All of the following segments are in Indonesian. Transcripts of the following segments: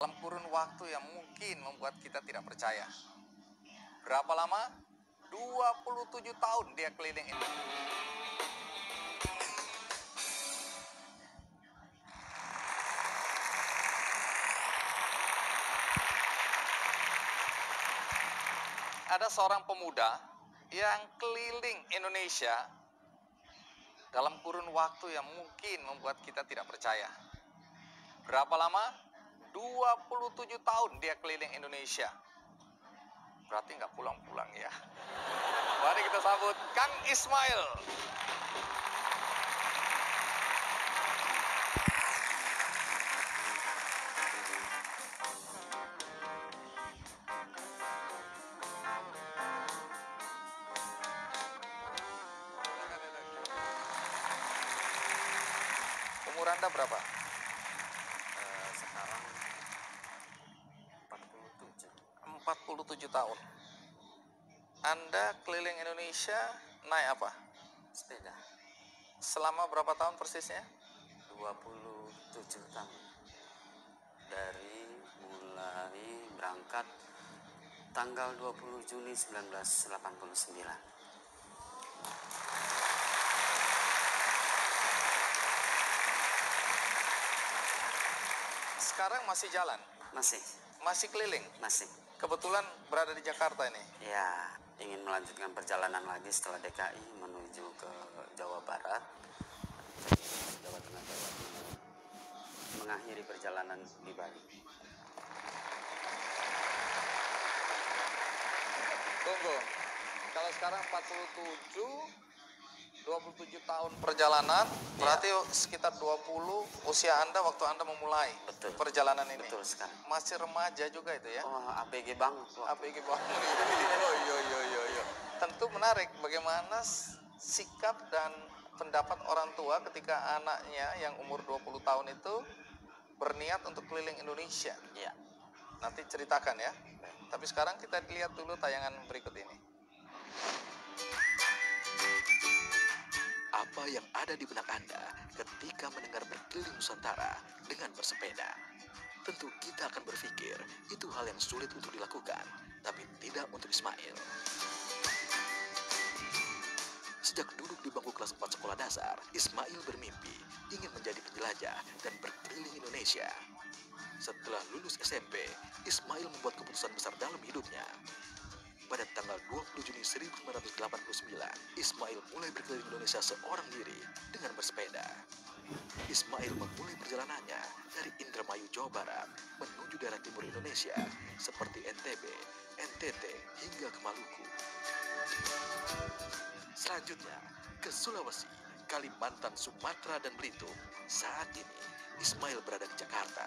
dalam waktu yang mungkin membuat kita tidak percaya. Berapa lama? 27 tahun dia keliling ini. Ada seorang pemuda yang keliling Indonesia dalam kurun waktu yang mungkin membuat kita tidak percaya. Berapa lama? 27 tahun dia keliling Indonesia. Berarti nggak pulang-pulang ya. Mari kita sambut Kang Ismail. Umur Anda berapa? 47 tahun. Anda keliling Indonesia naik apa? sepeda Selama berapa tahun persisnya? 27 tahun dari mulai berangkat tanggal 20 Juni 1989 Sekarang masih jalan, masih masih keliling. masih Kebetulan berada di Jakarta ini. ya ingin melanjutkan perjalanan lagi setelah DKI menuju ke Jawa Barat Jawa Tengah Jawa Timur mengakhiri perjalanan di Bali Tunggu. Kalau sekarang 47 27 tahun perjalanan, berarti sekitar 20 usia Anda waktu Anda memulai Betul. perjalanan ini. betul sekali Masih remaja juga itu ya. oh ABG banget Wah. APG banget. Yo yo yo yo yo. Tentu menarik bagaimana sikap dan pendapat orang tua ketika anaknya yang umur 20 tahun itu berniat untuk keliling Indonesia. ya Nanti ceritakan ya. Tapi sekarang kita lihat dulu tayangan berikut ini. Apa yang ada di benak Anda ketika mendengar berkeliling Nusantara dengan bersepeda? Tentu kita akan berpikir itu hal yang sulit untuk dilakukan, tapi tidak untuk Ismail. Sejak duduk di bangku kelas 4 sekolah dasar, Ismail bermimpi ingin menjadi penjelajah dan berkeliling Indonesia. Setelah lulus SMP, Ismail membuat keputusan besar dalam hidupnya. Pada tanggal 20 Juni 1989, Ismail mulai berkeliling Indonesia seorang diri dengan bersepeda. Ismail memulai perjalanannya dari Indramayu, Jawa Barat menuju daerah timur Indonesia seperti NTB, NTT, hingga ke Maluku. Selanjutnya, ke Sulawesi, Kalimantan, Sumatera, dan Belitung. Saat ini, Ismail berada di Jakarta.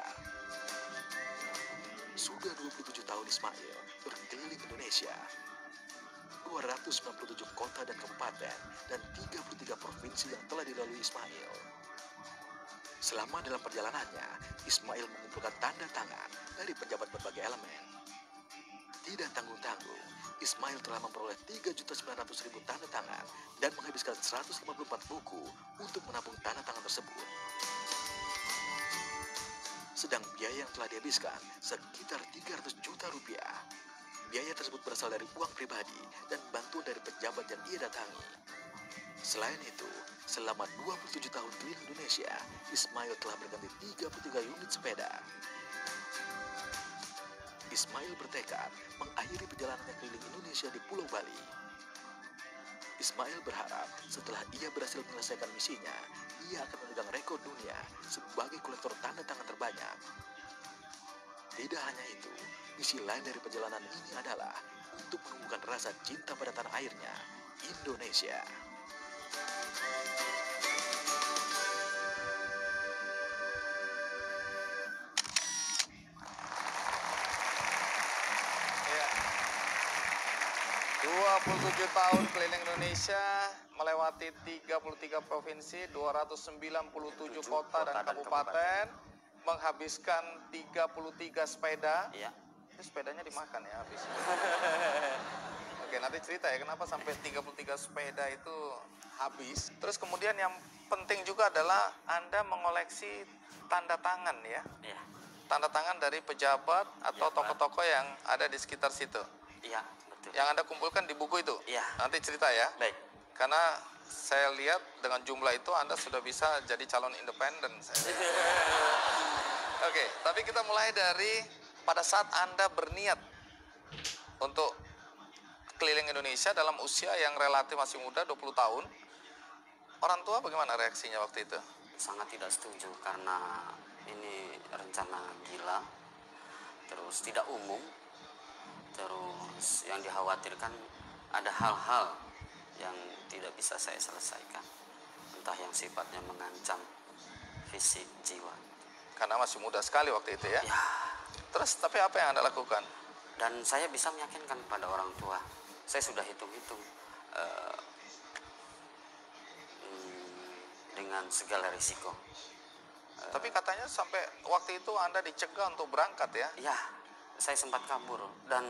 Sudah 27 tahun Ismail berkeliling Indonesia. 297 kota dan kabupaten dan 33 provinsi yang telah dilalui Ismail. Selama dalam perjalanannya, Ismail mengumpulkan tanda tangan dari pejabat berbagai elemen. Tidak tanggung-tanggung, Ismail telah memperoleh 3.900.000 tanda tangan dan menghabiskan 154 buku untuk menampung tanda tangan tersebut. Sedang biaya yang telah dihabiskan sekitar 300 juta rupiah. Biaya tersebut berasal dari uang pribadi dan bantuan dari pejabat yang ia datangi. Selain itu, selama 27 tahun keliling Indonesia, Ismail telah berganti 33 unit sepeda. Ismail bertekad mengakhiri perjalanannya keliling Indonesia di Pulau Bali. Ismail berharap setelah ia berhasil menyelesaikan misinya, ia akan memegang rekor dunia sebagai kolektor tanda tangan terbanyak. Tidak hanya itu, misi lain dari perjalanan ini adalah untuk menumbuhkan rasa cinta pada tanah airnya, Indonesia. 27 tahun keliling Indonesia melewati 33 provinsi, 297 kota dan kabupaten, menghabiskan 33 sepeda. Iya. Itu sepedanya dimakan ya habis. Oke, nanti cerita ya kenapa sampai 33 sepeda itu habis. Terus kemudian yang penting juga adalah Anda mengoleksi tanda tangan ya. Iya. tanda tangan dari pejabat atau tokoh-tokoh yang ada di sekitar situ. Iya, betul. Yang Anda kumpulkan di buku itu. Iya. Nanti cerita ya. Baik. Karena saya lihat dengan jumlah itu Anda sudah bisa jadi calon independen. saya. Oke, tapi kita mulai dari pada saat Anda berniat untuk keliling Indonesia dalam usia yang relatif masih muda 20 tahun. Orang tua bagaimana reaksinya waktu itu? Sangat tidak setuju karena ini rencana gila, terus tidak umum, terus yang dikhawatirkan ada hal-hal yang tidak bisa saya selesaikan, entah yang sifatnya mengancam fisik jiwa. Karena masih muda sekali waktu itu ya. Ya, Terus tapi apa yang Anda lakukan? dan saya bisa meyakinkan pada orang tua saya sudah hitung-hitung hmm, dengan segala risiko Tapi katanya sampai waktu itu Anda dicegah untuk berangkat ya. ya saya sempat kabur dan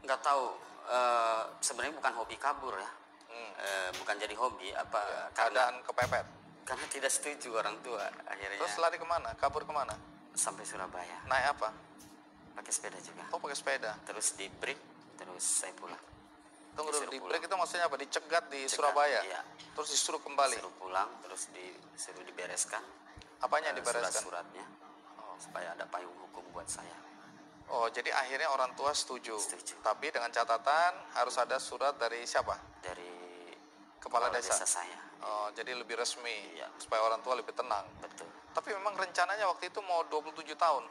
nggak tahu eh, sebenarnya bukan hobi kabur ya Hmm. Eh, bukan jadi hobi apa karena Keadaan kepepet. karena tidak setuju orang tua akhirnya Terus lari ke mana? Kabur ke mana? sampai Surabaya Naik apa? pakai sepeda juga Oh pakai sepeda. terus di break terus saya pulang Tunggu dulu di break itu maksudnya apa? Dicegat di Cegat, Surabaya. iya. Terus disuruh kembali. suruh pulang terus disuruh dibereskan Apanya yang eh, dibereskan? surat-suratnya supaya ada payung hukum buat saya Oh, jadi akhirnya orang tua setuju. Setuju. Tapi dengan catatan harus ada surat dari siapa? dari Kepala desa. saya Oh, jadi lebih resmi Iya. supaya orang tua lebih tenang. betul Tapi memang rencananya waktu itu mau 27 tahun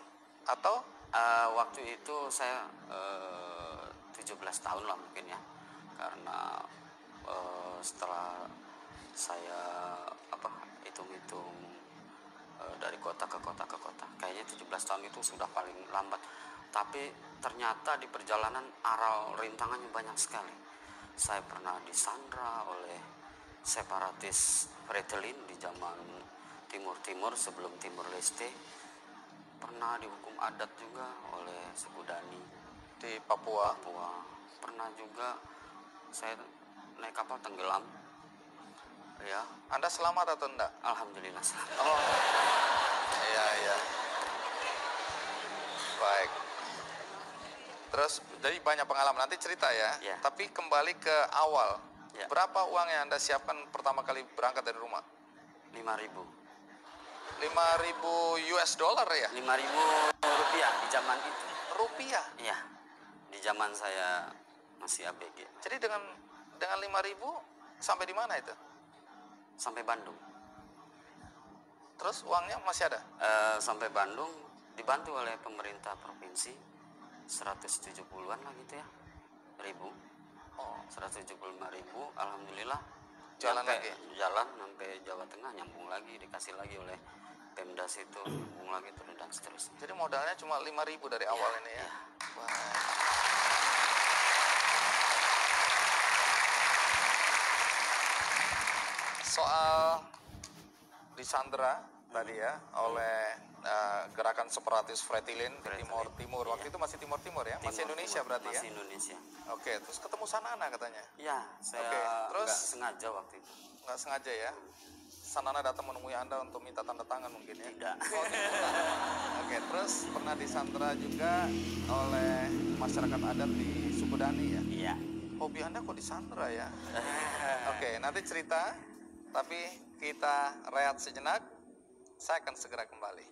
atau Eh, waktu itu saya eh, 17 tahun lah mungkin ya karena eh, setelah saya apa hitung-hitung eh, dari kota ke kota ke kota kayaknya 17 tahun itu sudah paling lambat tapi ternyata di perjalanan aral rintangannya banyak sekali saya pernah disandra oleh separatis Fretilin di zaman Timur Timur sebelum Timur Leste pernah dihukum adat juga oleh suku Dani di Papua? Papua pernah juga saya naik kapal tenggelam ya Anda selamat atau enggak? alhamdulillah selamat. Oh, iya iya. Baik. Terus jadi banyak pengalaman nanti cerita ya. Iya. Tapi kembali ke awal. Iya. Berapa uang yang anda siapkan pertama kali berangkat dari rumah? 5000 5.000 US dollar ya? 5000 rupiah di zaman itu Rupiah. iya di zaman saya masih ABG Jadi dengan dengan 5.000 sampai di mana itu? sampai Bandung Terus uangnya masih ada? Eh, sampai Bandung dibantu oleh pemerintah provinsi 170-an lah gitu ya ribu Oh, 175 ribu alhamdulillah Jalan Nyampe- lagi? jalan sampai Jawa Tengah nyambung lagi dikasih lagi oleh Pemda situ nyambung lagi terus dan seterusnya jadi modalnya cuma 5.000 dari awal ini ya. iya. Baik. Soal disandra tadi ya oleh eh, gerakan separatis Fretilin di Fretilin, Timur Timur. Waktu iya. itu masih Timur Timur ya, masih Indonesia Timur, berarti masih ya. Indonesia Oke, terus ketemu Sanana katanya. ya saya Oke, terus? nggak sengaja waktu itu Nggak sengaja ya. Sanana datang menemui Anda untuk minta tanda tangan mungkin ya. tidak Oh. Oke, terus pernah disandra juga oleh masyarakat adat di suku Dani ya. iya Hobi Anda kok disandra ya? Oke, nanti cerita. Tapi kita rehat sejenak. Saya akan segera kembali.